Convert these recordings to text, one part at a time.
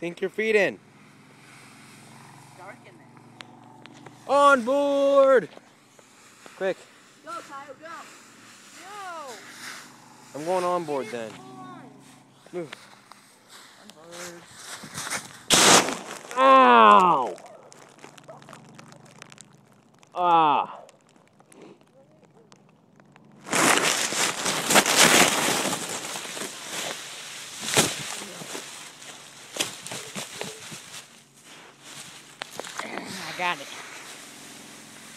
Sink your feet in. Dark in there. On board! Quick. Go, Kyle, go. No. I'm going on board then. Move. Ow! Ah. Got it.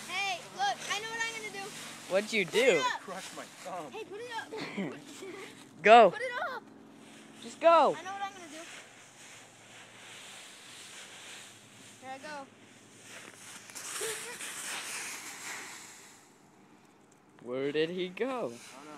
Hey, look, I know what I'm gonna do. What'd you Put do? it. Crush my thumb. Hey, put it up. Go. Put it up. Just go. I know what I'm gonna do. Here I go. Where did he go? I don't know.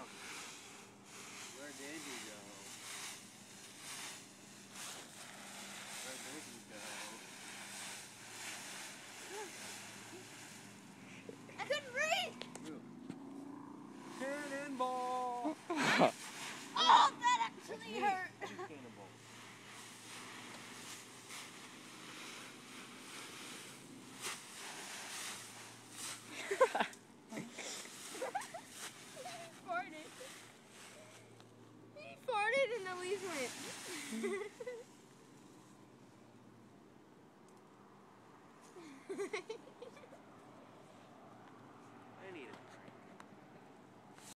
Ha ha ha.